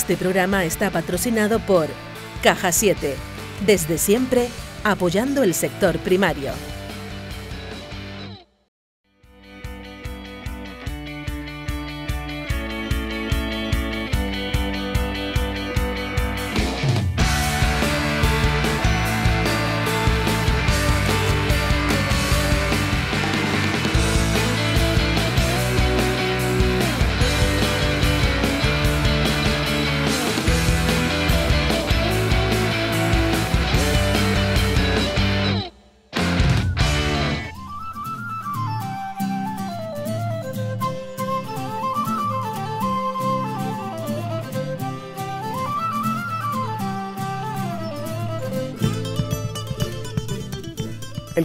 Este programa está patrocinado por Caja 7, desde siempre apoyando el sector primario.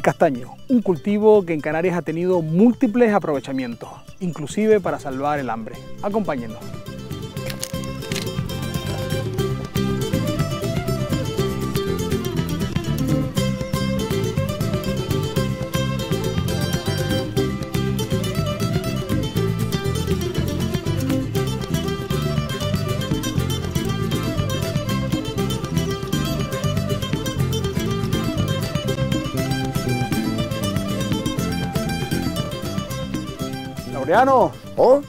Castaño, un cultivo que en Canarias ha tenido múltiples aprovechamientos, inclusive para salvar el hambre. Acompáñenos. Laureano, Oh,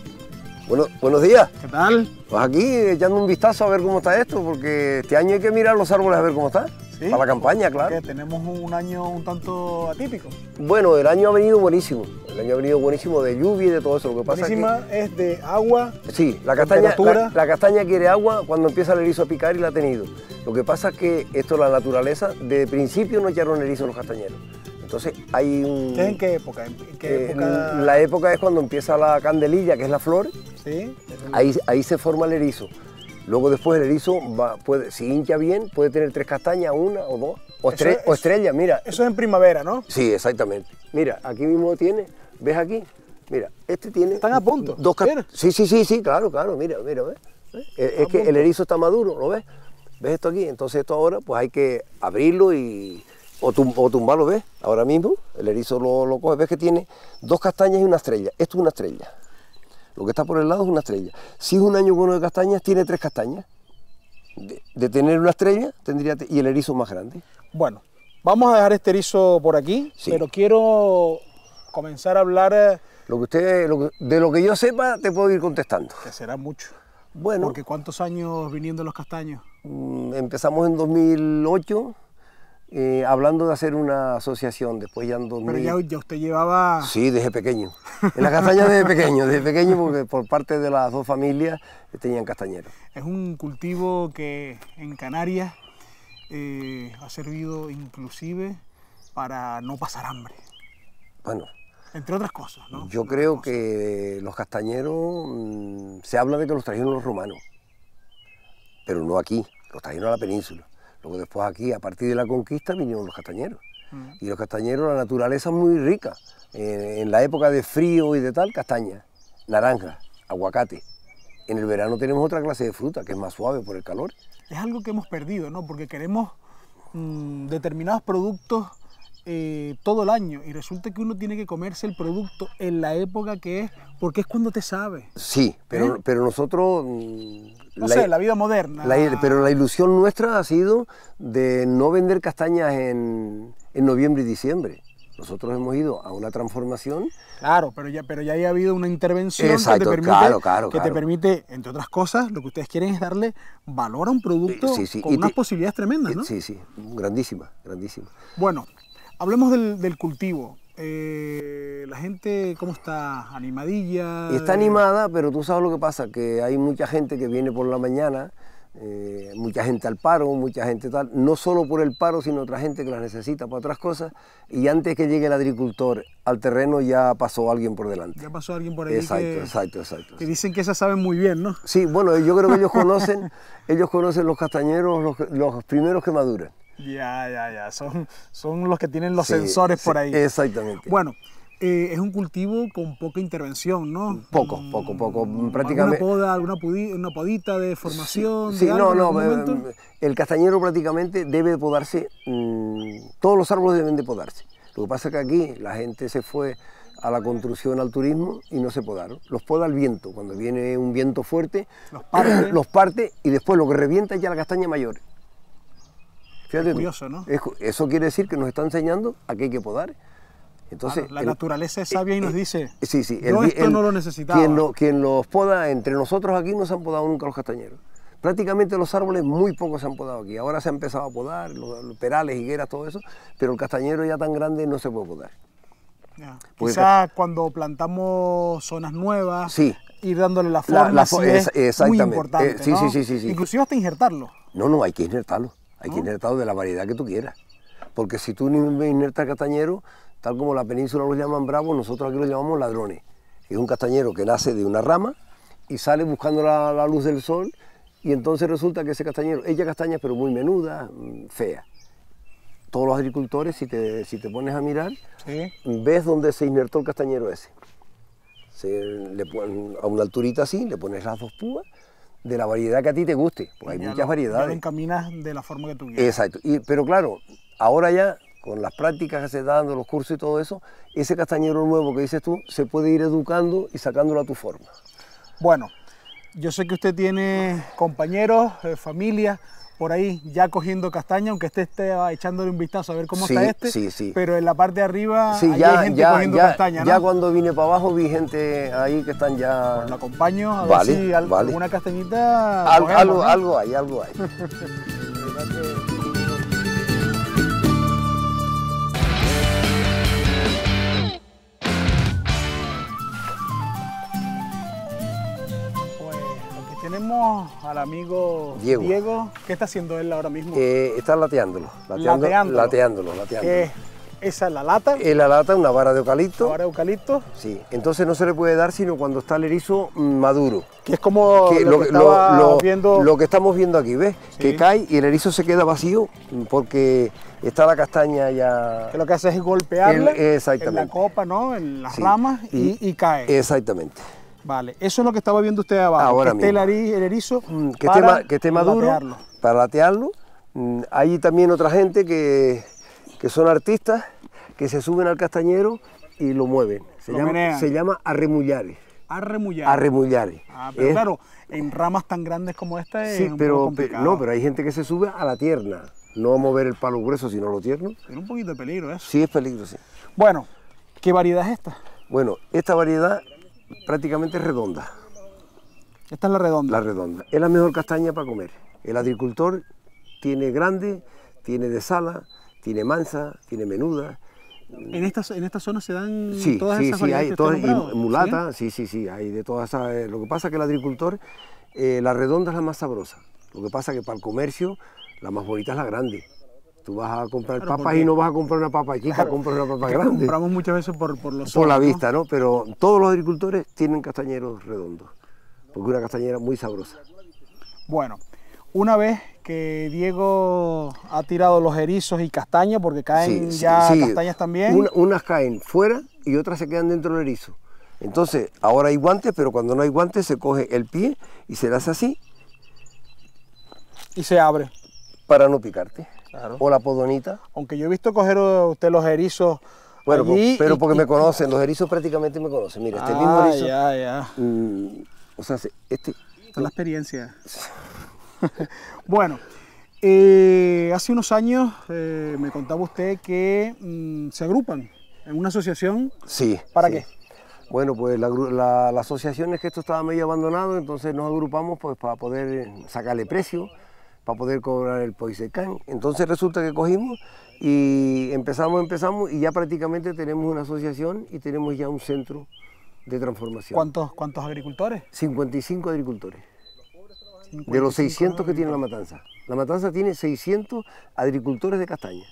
bueno, buenos días. ¿qué tal? Pues aquí echando un vistazo a ver cómo está esto, porque este año hay que mirar los árboles a ver cómo están. ¿Sí? Para la campaña, claro. Que tenemos un año un tanto atípico. Bueno, el año ha venido buenísimo. El año ha venido buenísimo de lluvia y de todo eso. Lo que pasa Buenísima es de agua. Sí, la castaña, la, la castaña quiere agua cuando empieza el erizo a picar y la ha tenido. Lo que pasa es que esto, la naturaleza, de principio no echaron erizo los castañeros. Entonces hay un. ¿qué en qué época? ¿En qué eh, época? La época es cuando empieza la candelilla, que es la flor, Sí. Ahí, ahí se forma el erizo. Luego después el erizo, va, puede, si hincha bien, puede tener tres castañas, una o dos, o, estre- es- o estrellas, mira. Eso es en primavera, ¿no? Sí, exactamente. Mira, aquí mismo tiene, ¿ves aquí? Mira, este tiene... Están a punto, Dos. Sí, sí, sí, sí, claro, claro, mira, mira, ¿ves? ¿Ves? Es, es que el erizo está maduro, ¿lo ves? ¿Ves esto aquí? Entonces esto ahora, pues hay que abrirlo y... O, tum- o tumbarlo, ¿ves? Ahora mismo el erizo lo, lo coge, ves que tiene dos castañas y una estrella. Esto es una estrella. Lo que está por el lado es una estrella. Si es un año bueno de castañas, tiene tres castañas. De, de tener una estrella, tendría... te- Y el erizo más grande. Bueno, vamos a dejar este erizo por aquí, Sí. pero quiero comenzar a hablar, eh, Lo que usted, lo que- de lo que yo sepa, te puedo ir contestando. que será mucho. Bueno, Porque ¿cuántos años viniendo los castaños? mm, empezamos en 2008 eh, hablando de hacer una asociación. Después ya en 2000... Pero ya, ya usted llevaba... Sí, desde pequeño. En la castaña desde pequeño, desde pequeño porque por parte de las dos familias eh, tenían castañeros. Es un cultivo que en Canarias eh, ha servido inclusive para no pasar hambre, Bueno, entre otras cosas, ¿no? yo Entre creo que los castañeros, mm, se habla de que los trajeron los romanos, pero no aquí, los trajeron a la península. Luego después aquí, a partir de la conquista, vinieron los castañeros. Mm. Y los castañeros, la naturaleza es muy rica. Eh, en la época de frío y de tal, castaña, naranja, aguacate. En el verano tenemos otra clase de fruta que es más suave por el calor. Es algo que hemos perdido, ¿no? Porque queremos mm, determinados productos eh, todo el año y resulta que uno tiene que comerse el producto en la época que es, porque es cuando te sabe. Sí, pero, ¿Eh? pero nosotros... mm, No sé, la vida moderna. la- pero la ilusión nuestra ha sido de no vender castañas en, en noviembre y diciembre. Nosotros hemos ido a una transformación Claro, pero ya, pero ya ha habido una intervención que, Exacto, te permite, claro, claro, que te permite, entre otras cosas, lo que ustedes quieren es darle valor a un producto Sí, sí, con y unas te- posibilidades tremendas, ¿no? Sí, sí, grandísima, grandísima. Bueno, hablemos del, del cultivo. Eh, la gente, ¿cómo está? ¿Animadilla? Está animada, pero tú sabes lo que pasa, que hay mucha gente que viene por la mañana, eh, mucha gente al paro, mucha gente tal, no solo por el paro, sino otra gente que las necesita para otras cosas, y antes que llegue el agricultor al terreno ya pasó alguien por delante. Ya pasó alguien por ahí Exacto, que, exacto, exacto. que dicen que esas saben muy bien, ¿no? Sí, bueno, yo creo que ellos conocen, ellos conocen los castañeros, los primeros que maduran. Ya, ya, ya. Son, son los que tienen los Sí, sensores por sí, ahí. Exactamente. Bueno, eh, es un cultivo con poca intervención, ¿no? Poco, Mm, poco, poco, ¿Alguna prácticamente- poda, alguna, pudi- una podita de formación? Sí, de no, algo no, eh, el castañero prácticamente debe podarse, mm, todos los árboles deben de podarse. Lo que pasa es que aquí la gente se fue a la construcción, al turismo y no se podaron. Los poda el viento, cuando viene un viento fuerte, Los parte. los parte y después lo que revienta es ya la castaña mayor. Fíjate curioso, ¿no? Es eso quiere decir que nos está enseñando a que hay que podar. Entonces, Claro, la el- naturaleza es sabia y nos dice, Sí, sí. yo vi- esto no lo necesitaba. Quien, lo- quien los poda, entre nosotros aquí no se han podado nunca los castañeros. Prácticamente los árboles muy pocos se han podado aquí. Ahora se ha empezado a podar, los, los perales, higueras, todo eso, pero el castañero ya tan grande no se puede podar. Ya. Porque Quizá cuando plantamos zonas nuevas, Sí. ir dándole la La- forma la sí fo- es muy importante. Eh, sí, ¿no? sí, sí, sí, sí. Inclusive hasta injertarlo. No, no, hay que injertarlo. Hay que injertarlo de la variedad que tú quieras. Porque si tú injertas castañero, tal como la península los llaman bravos, nosotros aquí los llamamos ladrones. Es un castañero que nace de una rama y sale buscando la, la luz del sol y entonces resulta que ese castañero, ella castaña pero muy menuda, mm, fea. Todos los agricultores, si te, si te pones a mirar, Sí. ves dónde se injertó el castañero ese. Se le pon- a una alturita así, le pones las dos púas de la variedad que a ti te guste, porque hay Ya muchas lo- Ya lo variedades. encaminas de la forma que tú quieras. Exacto. Y, pero claro, ahora ya, con las prácticas que se están dando, los cursos y todo eso, ese castañero nuevo que dices tú, se puede ir educando y sacándolo a tu forma. Bueno, yo sé que usted tiene compañeros, eh, familia por ahí ya cogiendo castaña, aunque usted esté ah, echándole un vistazo a ver cómo Sí, está este. sí, sí. Pero en la parte de arriba Sí, ya, hay gente ya, cogiendo ya, castaña, ¿no? ya cuando vine para abajo vi gente ahí que están ya... Lo acompaño a Vale, ver si al- vale. alguna castañita. Al- cogemos, algo, ¿no? algo hay, algo hay. tenemos al amigo Diego. ¿Qué está haciendo él ahora mismo? Eh, está lateándolo, lateando- Lateándolo. lateándolo, lateándolo. ¿Qué? Esa es la lata, En la lata una vara de eucalipto, ahora eucalipto, sí. Entonces no se le puede dar sino cuando está el erizo mm, maduro. que es como que lo, que estaba lo- viendo. lo que estamos viendo aquí, ¿ves? Sí. Que cae y el erizo se queda vacío mm, porque está la castaña ya... que lo que hace es golpearla en la copa, ¿no? En las Sí. ramas y, y cae. Exactamente. Vale, eso es lo que estaba viendo usted abajo. Ahora que esté el, mismo. ari- el erizo Mm, Que, para esté, que esté maduro latearlo. para latearlo. Mm, Hay también otra gente que, que son artistas que se suben al castañero y lo mueven. Se, Lo llama, se llama arremullares. Arremullar. Arremullares. Ah, pero Es- claro, en ramas tan grandes como esta es sí, un pero, complicado. no, pero hay gente que se sube a la tierna. No a mover el palo grueso, sino lo tierno. Tiene un poquito de peligro eso. Sí es peligro, sí. Bueno, ¿qué variedad es esta? Bueno, esta variedad prácticamente redonda. Esta es la redonda. La redonda. Es la mejor castaña para comer. El agricultor tiene grande, tiene de sala, tiene mansa, tiene menuda. En esta, en esta zona se dan Sí, todas sí, esas sí, hay todas, y mulata, sí, sí, sí, hay de todas esas. eh, Lo que pasa es que el agricultor, eh, la redonda es la más sabrosa. Lo que pasa es que para el comercio, la más bonita es la grande. Tú vas a comprar Claro, papas porque- y no vas a comprar una papa chica, Claro, compras una papa grande. Compramos muchas veces por, por los Por la vista, ¿no? Pero todos los agricultores tienen castañeros redondos, porque es una castañera muy sabrosa. Bueno, una vez que Diego ha tirado los erizos y castañas, porque caen sí, ya sí. castañas también, Una- unas caen fuera y otras se quedan dentro del erizo. Entonces, ahora hay guantes, pero cuando no hay guantes se coge el pie y se le hace así y se abre. para no picarte. Claro. O la podonita. Aunque yo he visto coger a usted los erizos Bueno, allí pero y- porque y- me conocen, los erizos prácticamente me conocen. Mira, este mismo Ah, erizo. ya, ya. mm, o sea, se- este. Esta es la experiencia. bueno, eh, hace unos años eh, me contaba usted que mm, se agrupan en una asociación. Sí. ¿Para sí. qué? Bueno, pues la, la- la asociación es que esto estaba medio abandonado, entonces nos agrupamos pues para poder eh, sacarle precio, para poder cobrar el Poisecán. Entonces resulta que cogimos y empezamos, empezamos y ya prácticamente tenemos una asociación y tenemos ya un centro de transformación. ¿Cuántos, cuántos agricultores? 55 agricultores. De los 600 que tiene la matanza. La matanza tiene 600 agricultores de castaña.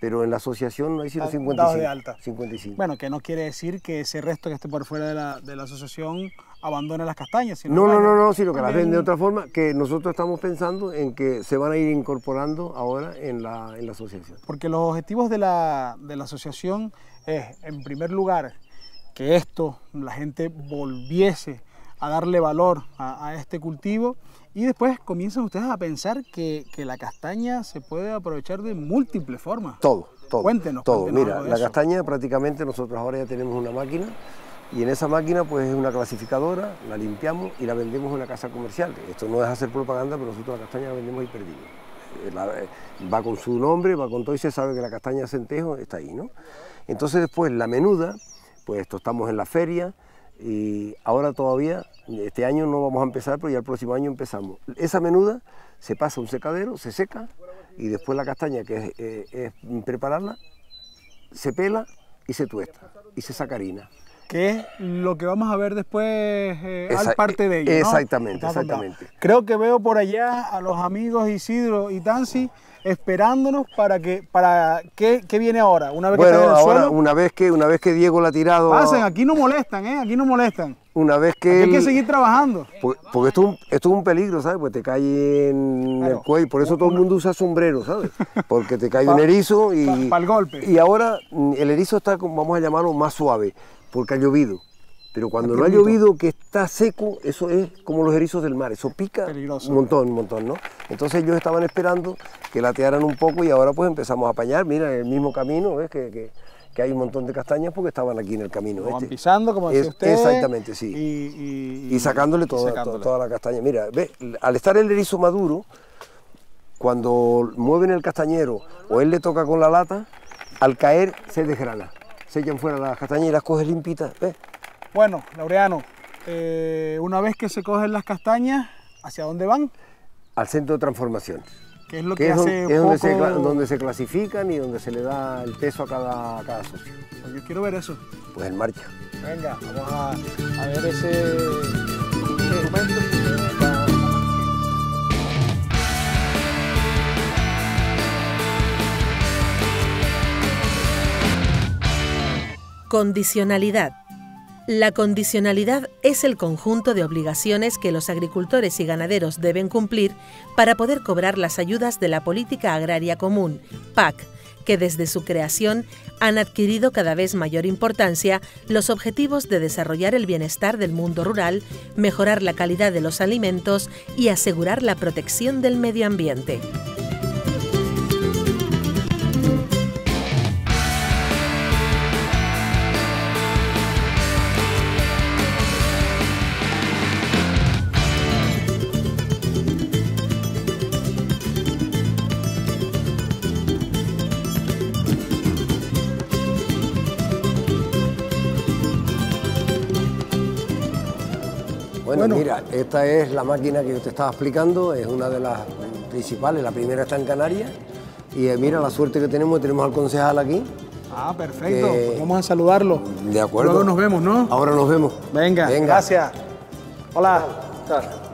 Pero en la asociación no hay sino Dados de 55. alta. 55. Bueno, que no quiere decir que ese resto que esté por fuera de la, de la asociación abandone las castañas. Sino No, no, no, no, sino que las ven de otra forma, que nosotros estamos pensando en que se van a ir incorporando ahora en la, en la asociación. Porque los objetivos de la, de la asociación es, en primer lugar, que esto, la gente volviese a darle valor a, a este cultivo y después comienzan ustedes a pensar que, que la castaña se puede aprovechar de múltiples formas. Todo. todo. Cuéntenos. Todo, cuéntenos mira, la eso. castaña prácticamente nosotros ahora ya tenemos una máquina y en esa máquina pues es una clasificadora, la limpiamos y la vendemos en una casa comercial. Esto no es hacer propaganda, pero nosotros la castaña la vendemos y perdimos. Eh, eh, va con su nombre, va con todo y se sabe que la castaña centejo está ahí, ¿no? Entonces después la menuda, pues esto estamos en la feria y ahora todavía, este año no vamos a empezar, pero ya el próximo año empezamos. Esa menuda se pasa a un secadero, se seca y después la castaña, que es, eh, es prepararla, se pela y se tuesta y se saca harina. Que es lo que vamos a ver después eh, Esa- al parte de ello. exactamente, exactamente. Creo que veo por allá a los amigos Isidro y Tansi esperándonos para que, para ¿qué, qué viene ahora? Una vez que Bueno, el ahora suelo, una vez que una vez que Diego la ha tirado, pasen, aquí no molestan, ¿eh? Aquí no molestan. una vez que hay que seguir trabajando. Por- Porque esto es, un, esto es un peligro, ¿sabes? Pues te cae en Claro. el cuello, por eso todo el mundo usa sombrero, ¿sabes? Porque te cae un erizo y... pa- pa'l golpe. Y ahora mm, el erizo está, vamos a llamarlo, más suave, porque ha llovido. Pero cuando no ha llovido, que está seco, eso es como los erizos del mar, eso pica Peligroso. un montón, un montón, ¿no? Entonces ellos estaban esperando que latearan un poco y ahora pues empezamos a apañar, mira, en el mismo camino, ¿ves? Que, que- que hay un montón de castañas porque estaban aquí en el camino. Lo van pisando, como decía Es- usted. Exactamente, sí Y, y- y sacándole y toda, sacándole. toda la castaña. Mira, ve, al estar el erizo maduro, cuando mueven el castañero o él le toca con la lata, al caer se desgrana. Se echan fuera las castañas y las coges limpitas. ¿ves? Bueno, Laureano, eh, una vez que se cogen las castañas, ¿hacia dónde van? Al centro de transformación. Que es lo Que que es, hace es donde, se, donde clasifican y donde se le da el peso a cada, a cada socio. Pues Yo quiero ver eso. Pues en marcha. Venga, vamos a, a ver ese instrumento. Condicionalidad. La condicionalidad es el conjunto de obligaciones que los agricultores y ganaderos deben cumplir para poder cobrar las ayudas de la Política Agraria Común, PAC, que desde su creación han adquirido cada vez mayor importancia los objetivos de desarrollar el bienestar del mundo rural, mejorar la calidad de los alimentos y asegurar la protección del medio ambiente. Bueno, Bueno. mira, esta es la máquina que yo te estaba explicando, es una de las principales, la primera está en Canarias. Y eh, mira la suerte que tenemos, tenemos al concejal aquí. Ah, perfecto. Que- Pues vamos a saludarlo. De acuerdo. Luego nos vemos, ¿no? Ahora nos vemos. Venga, Venga. gracias. Hola.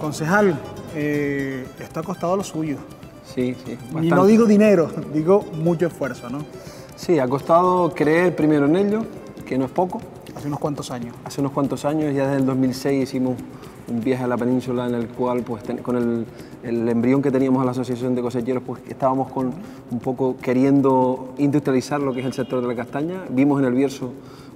Concejal, eh, esto ha costado lo suyo. Sí, sí. Y bastante. no digo dinero, digo mucho esfuerzo, ¿no? Sí, ha costado creer primero en ello, que no es poco. Hace unos cuantos años. Hace unos cuantos años, ya desde el 2006, hicimos un viaje a la península en el cual, pues, ten- con el, el embrión que teníamos a la Asociación de Cosecheros, pues estábamos con un poco queriendo industrializar lo que es el sector de la castaña. Vimos en el Bierzo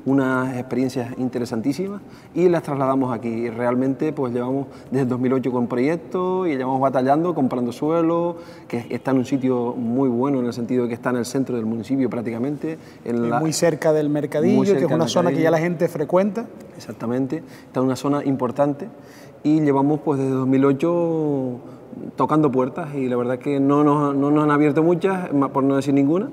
unas experiencias interesantísimas y las trasladamos aquí. Y realmente, pues llevamos desde el 2008 con proyectos y llevamos batallando, comprando suelo, que está en un sitio muy bueno en el sentido de que está en el centro del municipio prácticamente. En la- Muy cerca del mercadillo, cerca que es una zona que ya la gente frecuenta. Exactamente, está en una zona importante y llevamos pues desde 2008 tocando puertas y la verdad que no nos, no nos han abierto muchas, por no decir ninguna,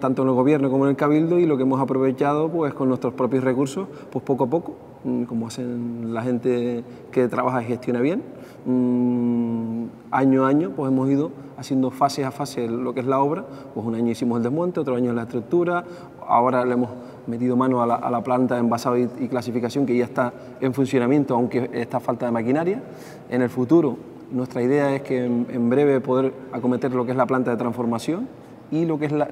tanto en el gobierno como en el cabildo y lo que hemos aprovechado pues con nuestros propios recursos, pues poco a poco, mm, como hacen la gente que trabaja y gestiona bien, mm, año a año pues hemos ido haciendo fase a fase lo que es la obra, pues un año hicimos el desmonte, otro año la estructura, ahora le hemos metido mano a la, planta de envasado y, y clasificación que ya está en funcionamiento, aunque está falta de maquinaria. En el futuro, nuestra idea es que en breve poder acometer lo que es la planta de transformación y lo que es la,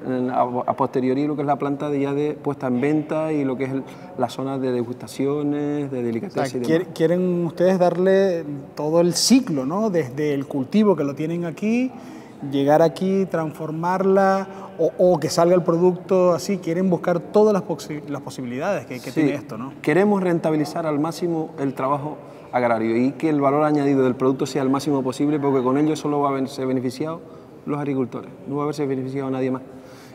a, posteriori lo que es la planta de ya de puesta en venta y lo que es el- la zona de degustaciones, de O sea, delicatessen y demás. quieren ustedes darle todo el ciclo, ¿no? Desde el cultivo que lo tienen aquí, llegar aquí, transformarla o, o que salga el producto así. Quieren buscar todas las, posi- las posibilidades que, que Sí, tiene esto, ¿no? Queremos rentabilizar al máximo el trabajo agrario y que el valor añadido del producto sea el máximo posible porque con ello solo va a verse beneficiado los agricultores, no va a verse beneficiado nadie más.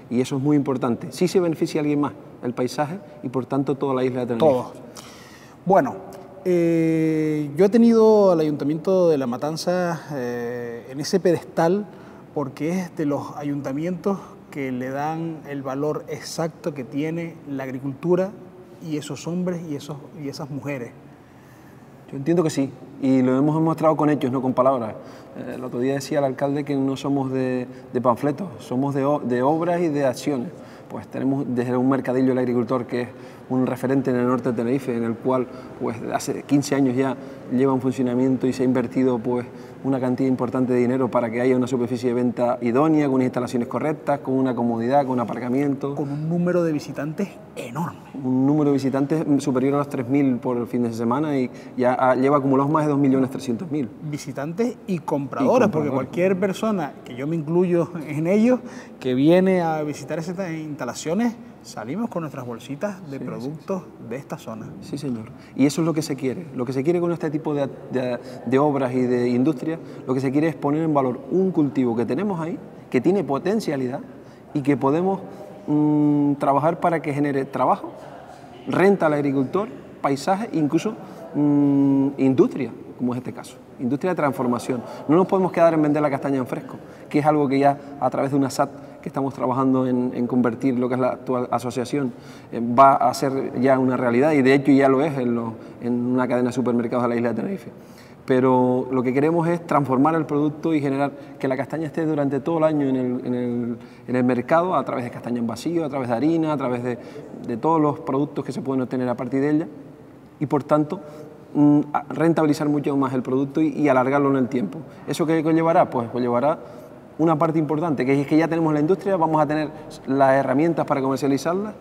Y eso es muy importante. Sí se beneficia a alguien más, el paisaje y por tanto toda la isla de Tenerife. Bueno, eh, yo he tenido al Ayuntamiento de La Matanza eh, en ese pedestal porque es de los ayuntamientos que le dan el valor exacto que tiene la agricultura y esos hombres y, esos, y esas mujeres. Yo entiendo que sí, y lo hemos demostrado con hechos, no con palabras. Eh, el otro día decía el alcalde que no somos de, panfletos, somos de, de obras y de acciones pues tenemos desde un mercadillo el agricultor que es un referente en el norte de Tenerife, en el cual pues hace 15 años ya lleva un funcionamiento y se ha invertido pues una cantidad importante de dinero para que haya una superficie de venta idónea, con unas instalaciones correctas, con una comodidad, con un aparcamiento. Con un número de visitantes enorme. Un número de visitantes superior a los 3.000 por el fin de semana y ya lleva acumulados más de 2.300.000. Visitantes y compradores, porque cualquier persona, que yo me incluyo en ellos, que viene a visitar esas instalaciones, salimos con nuestras bolsitas de productos de esta zona. Sí, señor. Y eso es lo que se quiere. Lo que se quiere con este tipo de, de, obras y de industria, lo que se quiere es poner en valor un cultivo que tenemos ahí, que tiene potencialidad y que podemos mm, trabajar para que genere trabajo, renta al agricultor, paisaje e incluso mm, industria, como es este caso industria de transformación. No nos podemos quedar en vender la castaña en fresco, que es algo que ya a través de una SAT estamos trabajando en, convertir lo que es la actual asociación eh, va a ser ya una realidad y de hecho ya lo es en, una cadena de supermercados de la isla de Tenerife. Pero lo que queremos es transformar el producto y generar que la castaña esté durante todo el año en el, en mercado a través de castaña en vacío, a través de harina, a través de, todos los productos que se pueden obtener a partir de ella y por tanto Mm, rentabilizar mucho más el producto y, alargarlo en el tiempo. ¿Eso qué conllevará? Pues llevará una parte importante, que es que ya tenemos la industria, vamos a tener las herramientas para comercializarla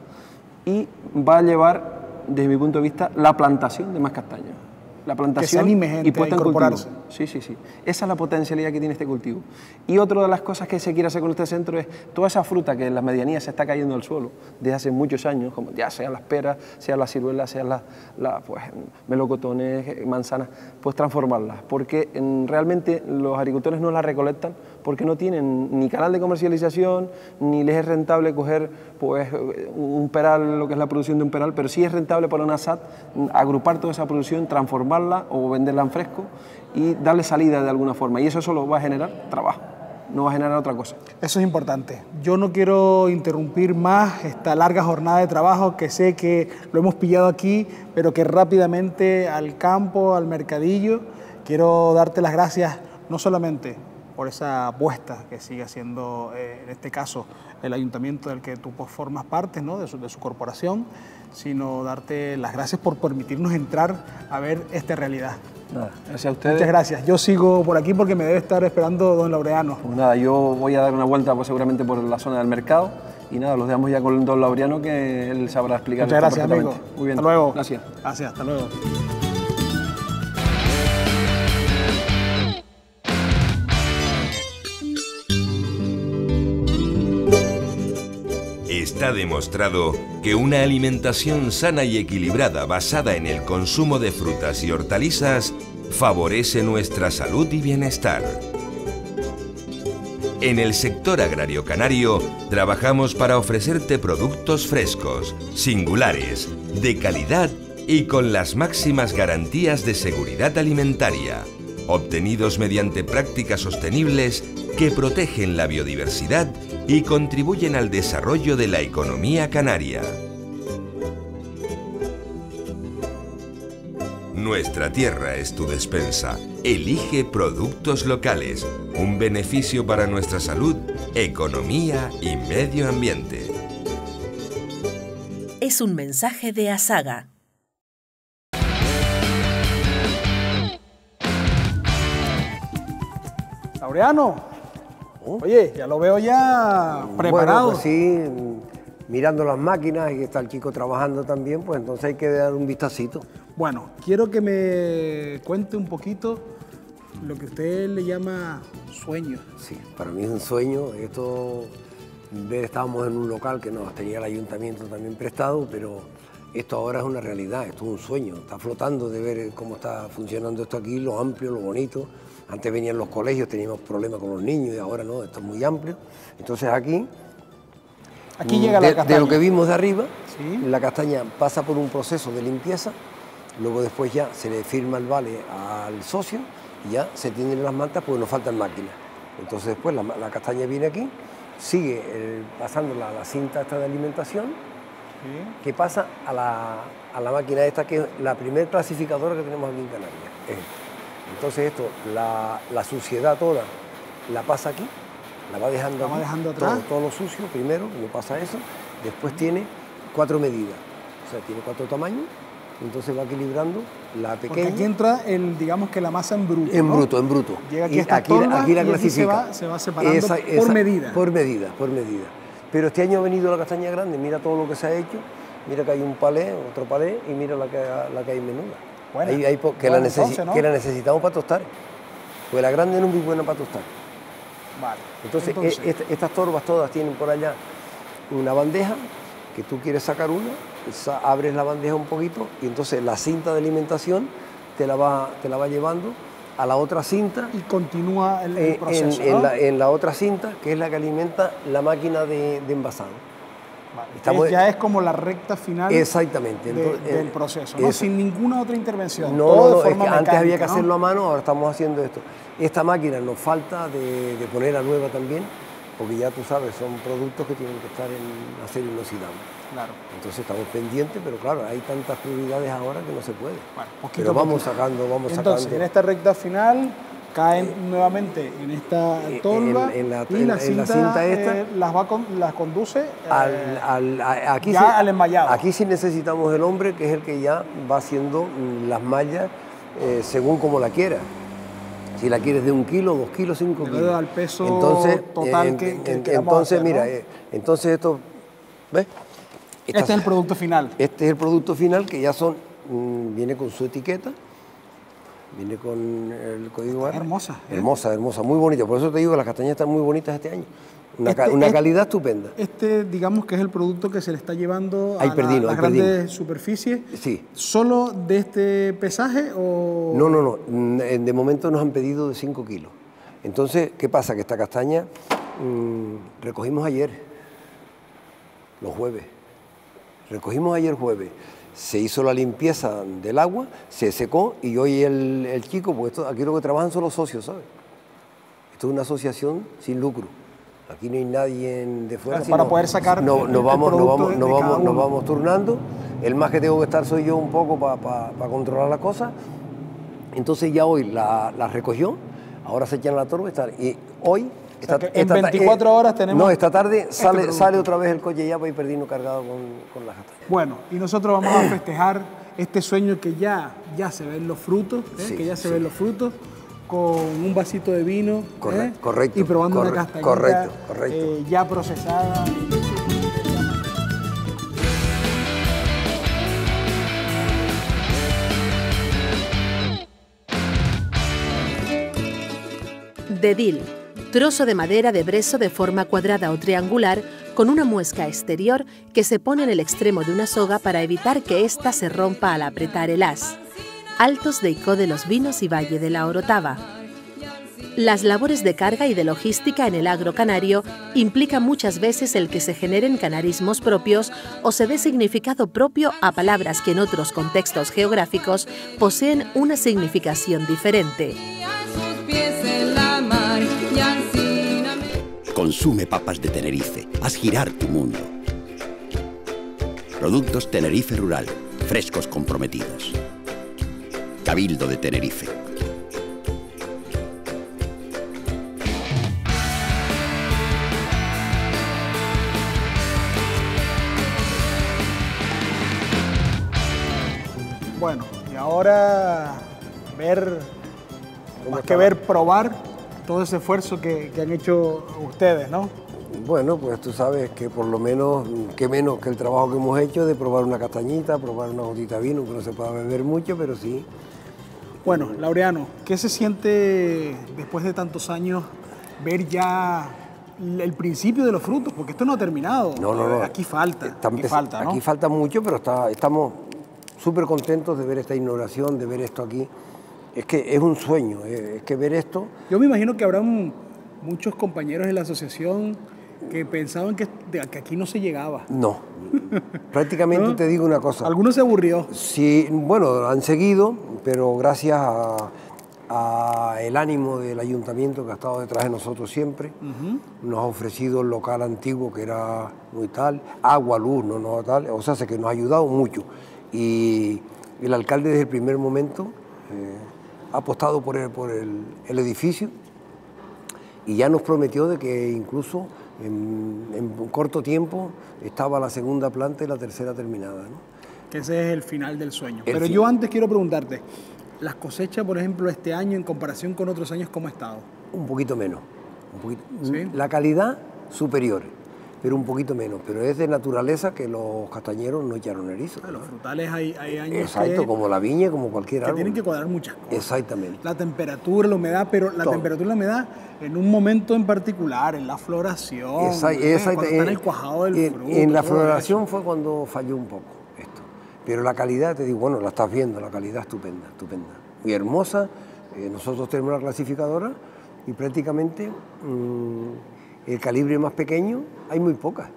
y va a llevar, desde mi punto de vista, la plantación de más castaños la plantación y puesta en cultivo. Sí, sí, sí. Esa es la potencialidad que tiene este cultivo. Y otra de las cosas que se quiere hacer con este centro es toda esa fruta que en las medianías se está cayendo al suelo desde hace muchos años, como ya sean las peras, sean las ciruelas, sean las, pues, melocotones, manzanas, pues transformarlas. Porque realmente los agricultores no las recolectan porque no tienen ni canal de comercialización, ni les es rentable coger pues, un peral, lo que es la producción de un peral, pero sí es rentable para una SAT agrupar toda esa producción, transformarla o venderla en fresco y darle salida de alguna forma. Y eso solo va a generar trabajo no va a generar otra cosa. Eso es importante. Yo no quiero interrumpir más esta larga jornada de trabajo que sé que lo hemos pillado aquí, pero que rápidamente al campo, al mercadillo, quiero darte las gracias no solamente por esa apuesta que sigue haciendo, eh, en este caso, el ayuntamiento del que tú pues, formas parte, ¿no? de, su, de su corporación, sino darte las gracias por permitirnos entrar a ver esta realidad. Nada, gracias a ustedes. Muchas gracias. Yo sigo por aquí porque me debe estar esperando don Laureano. Pues nada, yo voy a dar una vuelta pues, seguramente por la zona del mercado y nada, los dejamos ya con don Laureano que él sabrá explicar. Muchas gracias, amigo. Muy bien. Hasta luego. Gracias. Gracias, hasta luego. Está demostrado que una alimentación sana y equilibrada basada en el consumo de frutas y hortalizas favorece nuestra salud y bienestar. En el sector agrario canario trabajamos para ofrecerte productos frescos, singulares, de calidad y con las máximas garantías de seguridad alimentaria, obtenidos mediante prácticas sostenibles que protegen la biodiversidad y contribuyen al desarrollo de la economía canaria. Nuestra tierra es tu despensa. Elige productos locales, un beneficio para nuestra salud, economía y medio ambiente. Es un mensaje de Asaga. Laureano, Oye, ya lo veo ya preparado. Bueno, pues sí, mirando las máquinas y está el chico trabajando también, pues entonces hay que dar un vistacito. Bueno, quiero que me cuente un poquito lo que usted le llama sueño. Sí, para mí es un sueño. Esto, estábamos en un local que nos tenía el ayuntamiento también prestado, pero esto ahora es una realidad, esto es un sueño. Está flotando de ver cómo está funcionando esto aquí, lo amplio, lo bonito. Antes venían los colegios, teníamos problemas con los niños y ahora no, esto es muy amplio. Entonces aquí Aquí llega la de, castaña. de lo que vimos de arriba, Sí. la castaña pasa por un proceso de limpieza, luego después ya se le firma el vale al socio y ya se tienen las mantas porque nos faltan máquinas. Entonces después la, la castaña viene aquí, sigue el- pasando la, la cinta esta de alimentación, Sí. que pasa a la, a la máquina esta que es la primer clasificadora que tenemos aquí en Canarias. Entonces esto, la, la suciedad toda la pasa aquí, la va dejando, La va dejando atrás. todo lo sucio primero, como pasa eso, después tiene cuatro medidas, o sea, tiene cuatro tamaños, entonces va equilibrando la Porque pequeña aquí entra el, digamos que la masa en bruto. en ¿no? bruto, en bruto. Llega aquí Y esta aquí, la- tolva aquí la y aquí se va- se va separando por medida. Por medida, por medida. Pero este año ha venido la castaña grande, mira todo lo que se ha hecho, mira que hay un palé, otro palé y mira la que, la que hay menuda. Buena. Ahí que, la necesi- entonces, ¿no? que la necesitamos para tostar. Pues la grande no es muy buena para tostar. Vale. Entonces, e- est- estas torbas todas tienen por allá una bandeja que tú quieres sacar una, abres la bandeja un poquito y entonces la cinta de alimentación te la va, te la va llevando a la otra cinta y continúa el, el eh, en, proceso. en ¿no? la, en la otra cinta que es la que alimenta la máquina de, de envasado. Vale, estamos- ya es como la recta final Exactamente. de- del eh, proceso, ¿no? sin ninguna otra intervención. No, todo no, de es forma que antes había que hacerlo a mano, ahora estamos haciendo esto. Esta máquina nos falta de, de poner a nueva también, porque ya tú sabes, son productos que tienen que estar en acero inoxidable. Claro. Entonces estamos pendientes, pero claro, hay tantas prioridades ahora que no se puede. Bueno, poquito pero vamos poquito. sacando, vamos Entonces, sacando. en esta recta final caen nuevamente en esta en- tolva en la- y en- la en cinta, la cinta esta. eh, las, va con- las conduce eh, Al- al- a- aquí ya sí, al enmayado. Aquí sí necesitamos el hombre, que es el que ya va haciendo mm, las mallas eh, según como la quiera. Si la quieres de un kilo, dos kilos, cinco kilos. al peso total que- que entonces, hacer, mira, ¿no? eh, entonces esto, ¿ves? este es el producto final. Este es el producto final que ya son, mm, viene con su etiqueta, viene con el código hermosa, ¿eh? Hermosa, hermosa, muy bonita. Por eso te digo que las castañas están muy bonitas este año. Una, ca- Este- este- calidad estupenda. Este, digamos que es el producto que se le está llevando a Hay la- perdino, las perdino. grandes superficies. Sí. ¿Solo de este pesaje o...? No, no, no. Mm, eh, De momento nos han pedido de 5 kilos. Entonces, ¿qué pasa? Que esta castaña mm, recogimos ayer, los jueves. Recogimos ayer jueves. Se hizo la limpieza del agua, se secó y hoy el, el chico, esto- aquí lo que trabajan son los socios, ¿sabes? Esto es una asociación sin lucro. Aquí no hay nadie en- de fuera. Claro, para poder sacar no, nos vamos, nos vamos, nos vamos, nos vamos turnando. El más que tengo que estar soy yo un poco para controlar la cosa. Entonces ya hoy la, la recogió, ahora se echan la torba y tal. Sea en ta- 24 horas tenemos No, esta tarde sale, producto. sale otra vez el coche ya para ir perdiendo cargado con, con las castañas. Bueno, y nosotros vamos a festejar este sueño que ya, ya se ven los frutos, ¿eh? Sí, que ya se sí. ven los frutos, con un vasito de vino ¿eh? Corre- correcto, y probando corre- una castañita correcto, correcto. eh, ya procesada. Dedil, trozo de madera de brezo de forma cuadrada o triangular con una muesca exterior que se pone en el extremo de una soga para evitar que ésta se rompa al apretar el as. Altos de Icó de los Vinos y Valle de la Orotava. Las labores de carga y de logística en el agro canario implican muchas veces el que se generen canarismos propios o se dé significado propio a palabras que en otros contextos geográficos poseen una significación diferente. Consume papas de Tenerife. Haz girar tu mundo. Productos Tenerife Rural. Frescos comprometidos. Cabildo de Tenerife. Bueno, y ahora ver, más que ver, probar todo ese esfuerzo que, que han hecho ustedes, ¿no? Bueno, pues tú sabes que por lo menos, qué menos que el trabajo que hemos hecho de probar una castañita, probar una gotita de vino, que no se pueda beber mucho, pero sí. Bueno, Laureano, ¿qué se siente después de tantos años ver ya el principio de los frutos? Porque esto no ha terminado. No, no, no. Aquí falta, Está aquí falta, ¿no? Aquí falta mucho, pero está, estamos súper contentos de ver esta inauguración, de ver esto aquí. Es que es un sueño, eh, es que ver esto, Yo me imagino que habrán muchos compañeros de la asociación que pensaban que, que aquí no se llegaba. No. Prácticamente ¿No? te digo una cosa. Algunos se aburrió. Sí, bueno, han seguido, pero gracias a, a el ánimo del ayuntamiento que ha estado detrás de nosotros siempre, nos ha ofrecido el local antiguo que era muy tal, agua, luz, no, no tal, o sea, sé que nos ha ayudado mucho. Y el alcalde desde el primer momento eh, apostado por el, por el, el edificio y ya nos prometió de que incluso en, en un corto tiempo estaba la segunda planta y la tercera terminada. ¿no? que ese es el final del sueño. El Pero fin- yo antes quiero preguntarte, las cosechas, por ejemplo, este año en comparación con otros años, ¿cómo ha estado? Un poquito menos. un poquito- Sí. La calidad superior, pero un poquito menos. Pero es de naturaleza que los castañeros no echaron erizo. Los frutales hay, hay años Exacto, que, como la viña, como cualquier que árbol. tienen que cuadrar muchas cosas. Exactamente. La temperatura, la humedad, pero la Todo. temperatura y la humedad en un momento en particular, en la floración, ¿eh? esa- cuando está en el cuajado del en- fruto. en la floración fue cuando falló un poco esto. Pero la calidad, te digo, bueno, la estás viendo, la calidad estupenda, estupenda. Muy hermosa. Eh, nosotros tenemos la clasificadora y prácticamente mm, el calibre más pequeño hay muy pocas.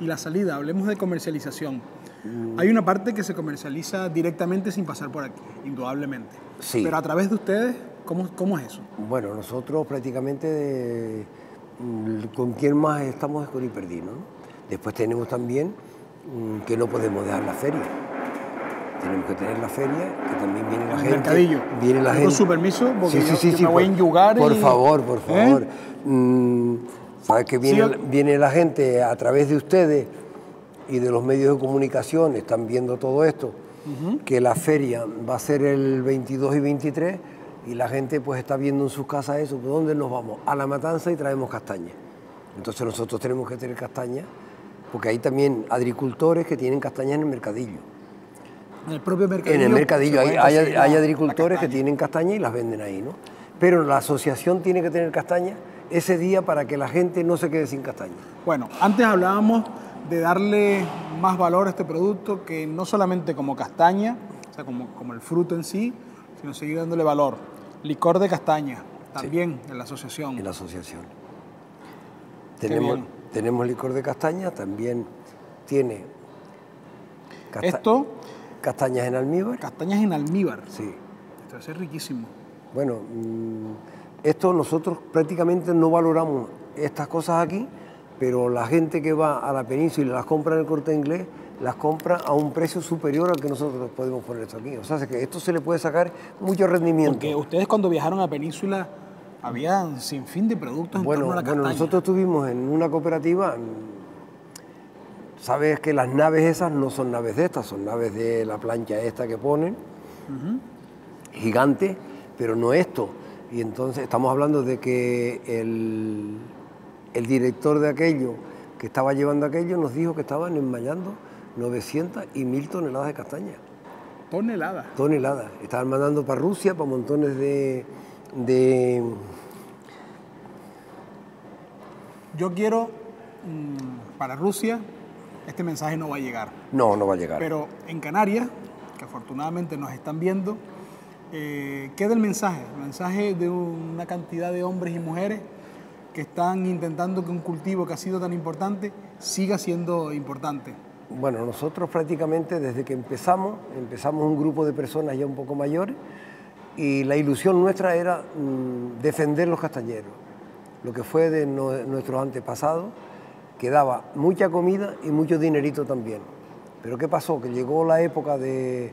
Y la salida, hablemos de comercialización. Mm. Hay una parte que se comercializa directamente sin pasar por aquí, indudablemente. Sí. Pero a través de ustedes, ¿cómo, cómo es eso? Bueno, nosotros prácticamente mm, con quién más estamos es con Hiperdino. ¿no? Después tenemos también mm, que no podemos dejar la feria. Tenemos que tener la feria, que también viene la El gente. mercadillo. Viene la Con gente. su permiso, porque sí, sí, sí, yo sí, me voy a por- enyugar Por y- favor, por ¿Eh? favor. Mm, Sabes que viene, Sí, viene la gente a través de ustedes y de los medios de comunicación, están viendo todo esto, que la feria va a ser el 22 y 23 y la gente pues está viendo en sus casas eso, ¿por dónde nos vamos? A la matanza y traemos castaña. Entonces nosotros tenemos que tener castaña, porque hay también agricultores que tienen castaña en el mercadillo. En el propio mercadillo. En el mercadillo hay, agricultores que tienen castaña y las venden ahí, ¿no? Pero la asociación tiene que tener castaña ese día para que la gente no se quede sin castaña. Bueno, antes hablábamos de darle más valor a este producto que no solamente como castaña, o sea, como, como el fruto en sí, sino seguir dándole valor. Licor de castaña, también en la asociación. en la asociación. Tenemos licor de castaña, también tiene casta- Esto, castañas en almíbar. castañas en almíbar. Sí. Esto va a ser riquísimo. Bueno, mm, esto nosotros prácticamente no valoramos estas cosas aquí, pero la gente que va a la península y las compra en el corte inglés, las compra a un precio superior al que nosotros podemos poner esto aquí. O sea, que esto se le puede sacar mucho rendimiento. Porque ustedes cuando viajaron a la península había un sinfín de productos en Bueno, torno a la bueno, nosotros estuvimos en una cooperativa. Sabes que las naves esas no son naves de estas, son naves de la plancha esta que ponen, gigante, pero no esto. Y entonces estamos hablando de que el, el director de aquello, que estaba llevando aquello, nos dijo que estaban enmayando 900 y 1000 toneladas de castaña Toneladas. toneladas. Estaban mandando para Rusia, para montones de, de Yo quiero, mm, para Rusia, este mensaje no va a llegar. No, no va a llegar. Pero en Canarias, que afortunadamente nos están viendo, eh, queda el mensaje, el mensaje de una cantidad de hombres y mujeres que están intentando que un cultivo que ha sido tan importante siga siendo importante. Bueno, nosotros prácticamente desde que empezamos, empezamos un grupo de personas ya un poco mayores y la ilusión nuestra era mm, defender los castañeros, lo que fue de no- nuestros antepasados, que daba mucha comida y mucho dinerito también. Pero ¿qué pasó? Que llegó la época de-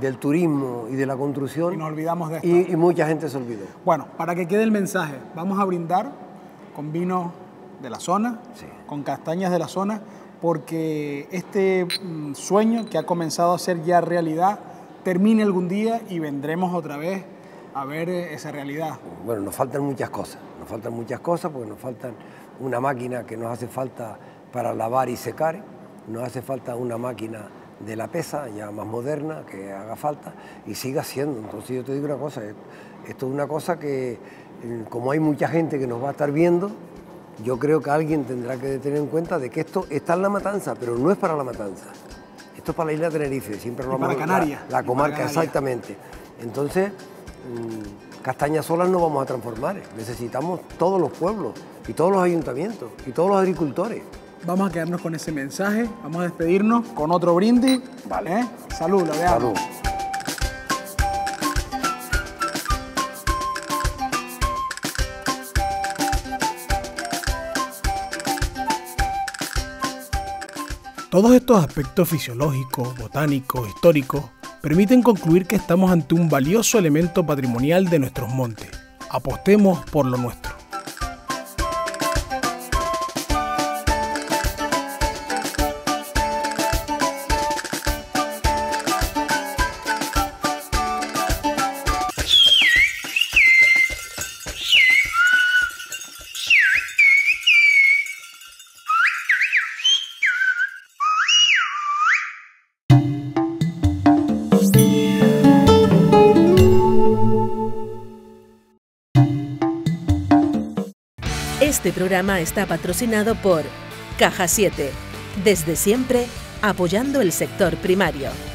del turismo y de la construcción Y nos olvidamos de esto. y, y mucha gente se olvidó. Bueno, para que quede el mensaje, vamos a brindar con vino de la zona, Sí. con castañas de la zona, porque este mm, sueño que ha comenzado a ser ya realidad termine algún día y vendremos otra vez a ver eh, esa realidad. Bueno, nos faltan muchas cosas, nos faltan muchas cosas porque nos faltan una máquina que nos hace falta para lavar y secar, nos hace falta una máquina de la pesa ya más moderna que haga falta y siga siendo. Entonces yo te digo una cosa, eh, esto es una cosa que eh, como hay mucha gente que nos va a estar viendo, yo creo que alguien tendrá que tener en cuenta de que esto está en la matanza, pero no es para la matanza. Esto es para la isla de Tenerife, siempre lo Y para vamos- Canarias, La, comarca, exactamente. Entonces, mm, castañas solas no vamos a transformar, necesitamos todos los pueblos y todos los ayuntamientos y todos los agricultores. Vamos a quedarnos con ese mensaje, vamos a despedirnos con otro brindis. Vale. ¿eh? Salud, lo veamos. Salud. Todos estos aspectos fisiológicos, botánicos, históricos, permiten concluir que estamos ante un valioso elemento patrimonial de nuestros montes. Apostemos por lo nuestro. Programa está patrocinado por Caja 7, desde siempre apoyando el sector primario.